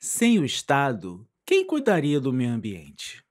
Sem o Estado, quem cuidaria do meio ambiente?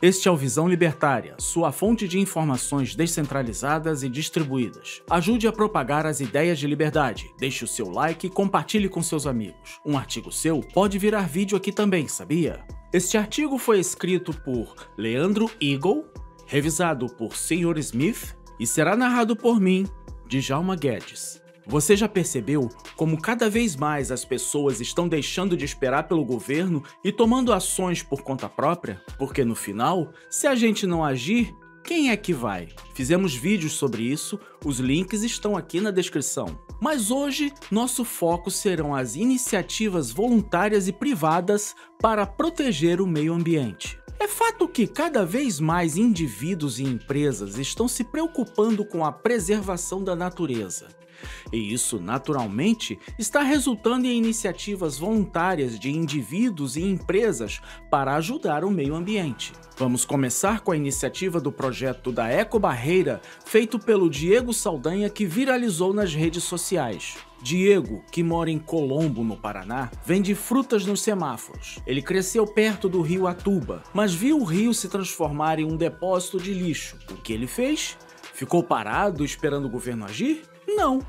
Este é o Visão Libertária, sua fonte de informações descentralizadas e distribuídas. Ajude a propagar as ideias de liberdade. Deixe o seu like e compartilhe com seus amigos. Um artigo seu pode virar vídeo aqui também, sabia? Este artigo foi escrito por Leandro Eagle, revisado por Sr. Smith e será narrado por mim, Djalma Guedes. Você já percebeu como cada vez mais as pessoas estão deixando de esperar pelo governo e tomando ações por conta própria? Porque no final, se a gente não agir, quem é que vai? Fizemos vídeos sobre isso, os links estão aqui na descrição. Mas hoje, nosso foco serão as iniciativas voluntárias e privadas para proteger o meio ambiente. É fato que cada vez mais indivíduos e empresas estão se preocupando com a preservação da natureza. E isso, naturalmente, está resultando em iniciativas voluntárias de indivíduos e empresas para ajudar o meio ambiente. Vamos começar com a iniciativa do projeto da Eco Barreira, feito pelo Diego Saldanha, que viralizou nas redes sociais. Diego, que mora em Colombo, no Paraná, vende frutas nos semáforos. Ele cresceu perto do rio Atuba, mas viu o rio se transformar em um depósito de lixo. O que ele fez? Ficou parado esperando o governo agir? Não.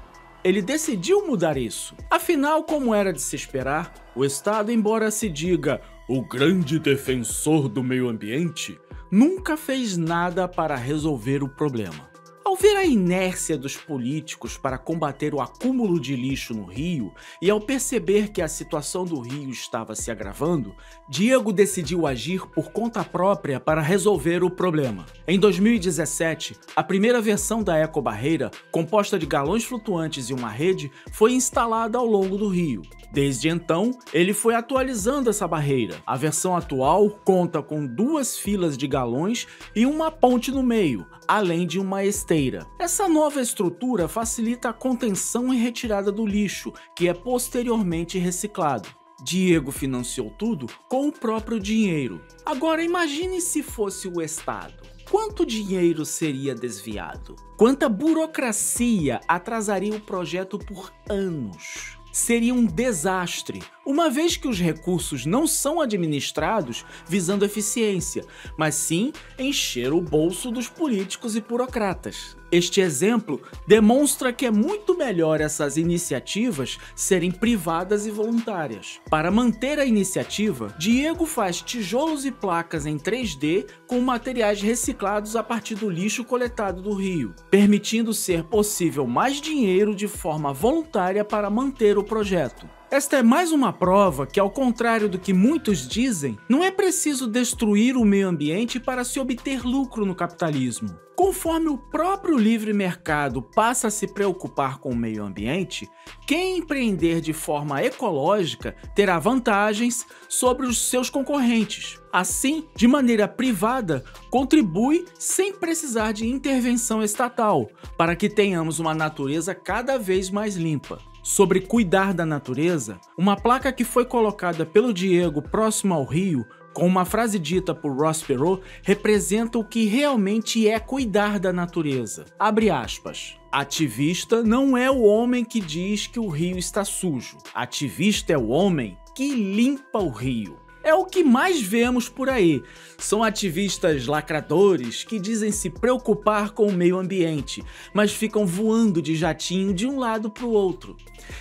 Ele decidiu mudar isso. Afinal, como era de se esperar, o Estado, embora se diga o grande defensor do meio ambiente, nunca fez nada para resolver o problema. Ao ver a inércia dos políticos para combater o acúmulo de lixo no rio e ao perceber que a situação do rio estava se agravando, Diego decidiu agir por conta própria para resolver o problema. Em 2017, a primeira versão da ecobarreira, composta de galões flutuantes e uma rede, foi instalada ao longo do rio. Desde então, ele foi atualizando essa barreira. A versão atual conta com duas filas de galões e uma ponte no meio, além de uma esteira. Essa nova estrutura facilita a contenção e retirada do lixo, que é posteriormente reciclado. Diego financiou tudo com o próprio dinheiro. Agora imagine se fosse o Estado. Quanto dinheiro seria desviado? Quanta burocracia atrasaria o projeto por anos? Seria um desastre, uma vez que os recursos não são administrados visando eficiência, mas sim encher o bolso dos políticos e burocratas. Este exemplo demonstra que é muito melhor essas iniciativas serem privadas e voluntárias. Para manter a iniciativa, Diego faz tijolos e placas em 3D com materiais reciclados a partir do lixo coletado do rio, permitindo ser possível mais dinheiro de forma voluntária para manter o projeto. Esta é mais uma prova que, ao contrário do que muitos dizem, não é preciso destruir o meio ambiente para se obter lucro no capitalismo. Conforme o próprio livre mercado passa a se preocupar com o meio ambiente, quem empreender de forma ecológica terá vantagens sobre os seus concorrentes. Assim, de maneira privada, contribui sem precisar de intervenção estatal, para que tenhamos uma natureza cada vez mais limpa sobre cuidar da natureza, uma placa que foi colocada pelo Diego próximo ao rio, com uma frase dita por Ross Perot, representa o que realmente é cuidar da natureza. Abre aspas. Ativista não é o homem que diz que o rio está sujo. Ativista é o homem que limpa o rio é o que mais vemos por aí. São ativistas lacradores que dizem se preocupar com o meio ambiente, mas ficam voando de jatinho de um lado para o outro.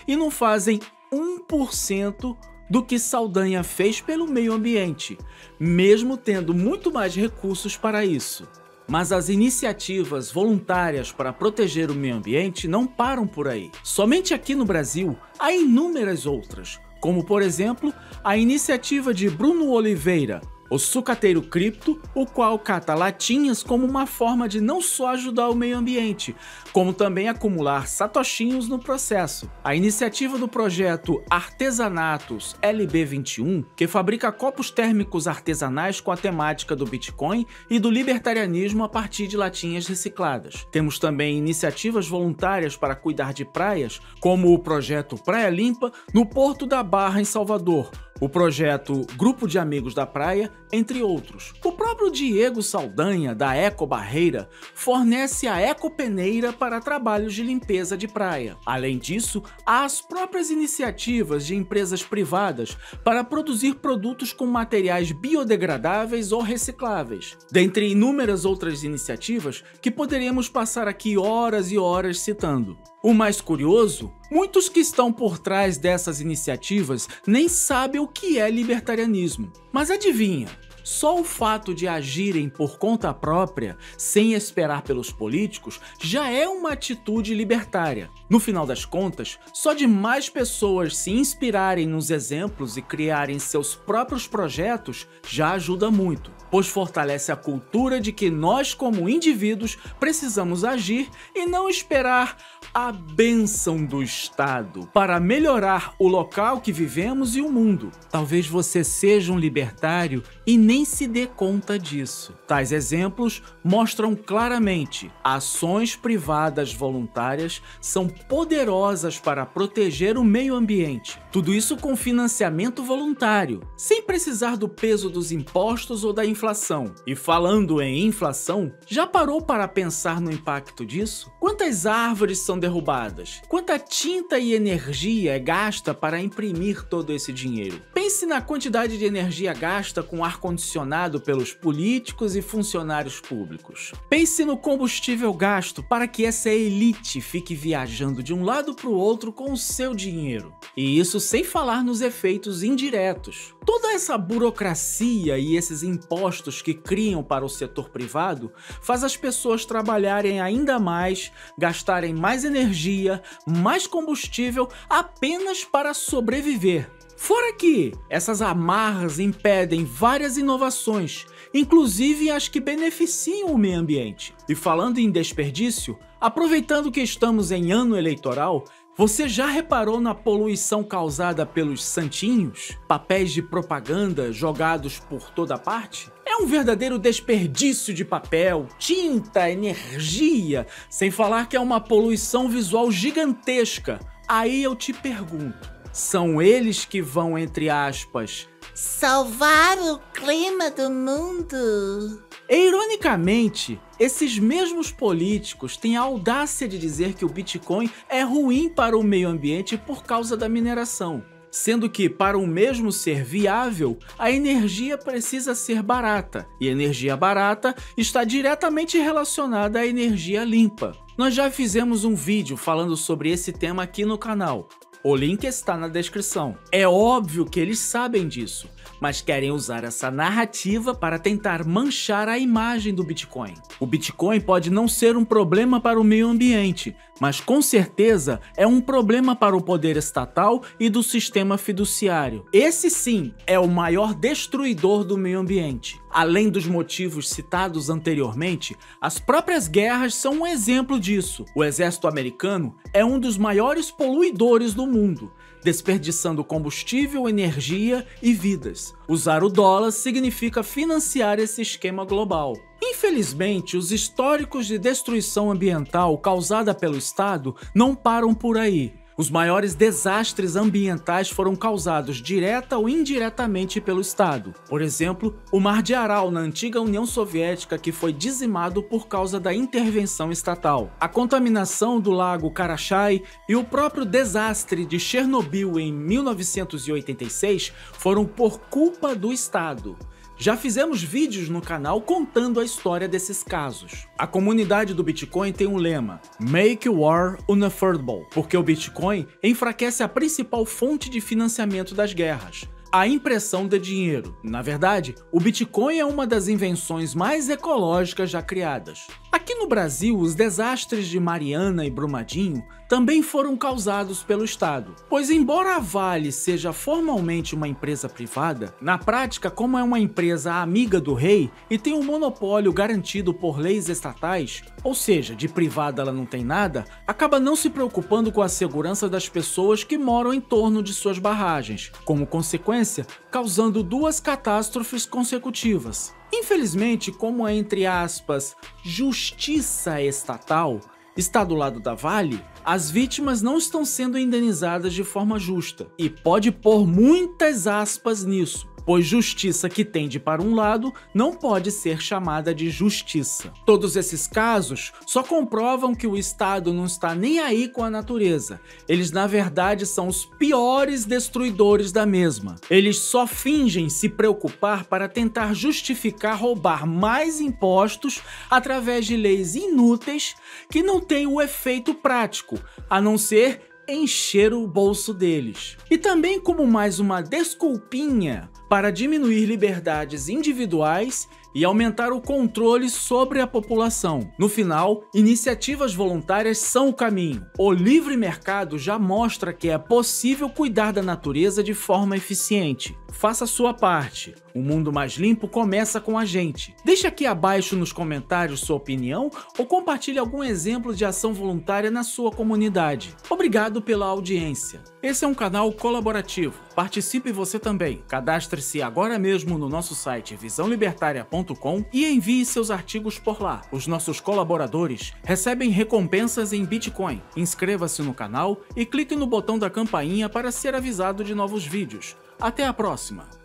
E não fazem 1% do que Saldanha fez pelo meio ambiente, mesmo tendo muito mais recursos para isso. Mas as iniciativas voluntárias para proteger o meio ambiente não param por aí. Somente aqui no Brasil há inúmeras outras, como por exemplo a iniciativa de Bruno Oliveira, o sucateiro cripto, o qual cata latinhas como uma forma de não só ajudar o meio ambiente, como também acumular satoshinhos no processo. A iniciativa do projeto Artesanatos LB21, que fabrica copos térmicos artesanais com a temática do Bitcoin e do libertarianismo a partir de latinhas recicladas. Temos também iniciativas voluntárias para cuidar de praias, como o projeto Praia Limpa no Porto da Barra em Salvador, o projeto Grupo de Amigos da Praia, entre outros. O próprio Diego Saldanha, da Eco Barreira, fornece a ecopeneira para para trabalhos de limpeza de praia. Além disso, há as próprias iniciativas de empresas privadas para produzir produtos com materiais biodegradáveis ou recicláveis, dentre inúmeras outras iniciativas que poderíamos passar aqui horas e horas citando. O mais curioso, muitos que estão por trás dessas iniciativas nem sabem o que é libertarianismo. Mas adivinha, só o fato de agirem por conta própria, sem esperar pelos políticos, já é uma atitude libertária. No final das contas, só de mais pessoas se inspirarem nos exemplos e criarem seus próprios projetos já ajuda muito pois fortalece a cultura de que nós, como indivíduos, precisamos agir e não esperar a bênção do Estado para melhorar o local que vivemos e o mundo. Talvez você seja um libertário e nem se dê conta disso. Tais exemplos mostram claramente ações privadas voluntárias são poderosas para proteger o meio ambiente. Tudo isso com financiamento voluntário, sem precisar do peso dos impostos ou da inflação. E falando em inflação, já parou para pensar no impacto disso? Quantas árvores são derrubadas? Quanta tinta e energia é gasta para imprimir todo esse dinheiro? Pense na quantidade de energia gasta com ar-condicionado pelos políticos e funcionários públicos. Pense no combustível gasto para que essa elite fique viajando de um lado para o outro com o seu dinheiro. E isso sem falar nos efeitos indiretos. Toda essa burocracia e esses impostos que criam para o setor privado faz as pessoas trabalharem ainda mais, gastarem mais energia, mais combustível apenas para sobreviver. Fora que essas amarras impedem várias inovações, inclusive as que beneficiam o meio ambiente. E falando em desperdício, aproveitando que estamos em ano eleitoral, você já reparou na poluição causada pelos santinhos? Papéis de propaganda jogados por toda parte? É um verdadeiro desperdício de papel, tinta, energia, sem falar que é uma poluição visual gigantesca. Aí eu te pergunto, são eles que vão, entre aspas, salvar o clima do mundo? E, ironicamente, esses mesmos políticos têm a audácia de dizer que o Bitcoin é ruim para o meio ambiente por causa da mineração. Sendo que, para o mesmo ser viável, a energia precisa ser barata, e energia barata está diretamente relacionada à energia limpa. Nós já fizemos um vídeo falando sobre esse tema aqui no canal, o link está na descrição. É óbvio que eles sabem disso, mas querem usar essa narrativa para tentar manchar a imagem do Bitcoin. O Bitcoin pode não ser um problema para o meio ambiente, mas com certeza é um problema para o poder estatal e do sistema fiduciário. Esse sim é o maior destruidor do meio ambiente. Além dos motivos citados anteriormente, as próprias guerras são um exemplo disso. O exército americano é um dos maiores poluidores do mundo desperdiçando combustível, energia e vidas. Usar o dólar significa financiar esse esquema global. Infelizmente, os históricos de destruição ambiental causada pelo Estado não param por aí. Os maiores desastres ambientais foram causados direta ou indiretamente pelo Estado. Por exemplo, o Mar de Aral na antiga União Soviética que foi dizimado por causa da intervenção estatal. A contaminação do lago Karachay e o próprio desastre de Chernobyl em 1986 foram por culpa do Estado. Já fizemos vídeos no canal contando a história desses casos. A comunidade do Bitcoin tem um lema, Make War Unaffordable, porque o Bitcoin enfraquece a principal fonte de financiamento das guerras, a impressão de dinheiro. Na verdade, o Bitcoin é uma das invenções mais ecológicas já criadas. Aqui no Brasil, os desastres de Mariana e Brumadinho também foram causados pelo Estado, pois embora a Vale seja formalmente uma empresa privada, na prática, como é uma empresa amiga do rei e tem um monopólio garantido por leis estatais, ou seja, de privada ela não tem nada, acaba não se preocupando com a segurança das pessoas que moram em torno de suas barragens, como consequência, causando duas catástrofes consecutivas. Infelizmente, como é entre aspas, justiça estatal, está do lado da Vale, as vítimas não estão sendo indenizadas de forma justa. E pode pôr muitas aspas nisso, pois justiça que tende para um lado não pode ser chamada de justiça. Todos esses casos só comprovam que o Estado não está nem aí com a natureza. Eles, na verdade, são os piores destruidores da mesma. Eles só fingem se preocupar para tentar justificar roubar mais impostos através de leis inúteis que não têm o efeito prático, a não ser encher o bolso deles. E também como mais uma desculpinha para diminuir liberdades individuais e aumentar o controle sobre a população. No final, iniciativas voluntárias são o caminho. O livre mercado já mostra que é possível cuidar da natureza de forma eficiente. Faça sua parte. O mundo mais limpo começa com a gente. Deixe aqui abaixo nos comentários sua opinião ou compartilhe algum exemplo de ação voluntária na sua comunidade. Obrigado pela audiência. Esse é um canal colaborativo. Participe você também. Cadastre-se agora mesmo no nosso site visãolibertaria.com e envie seus artigos por lá. Os nossos colaboradores recebem recompensas em Bitcoin. Inscreva-se no canal e clique no botão da campainha para ser avisado de novos vídeos. Até a próxima!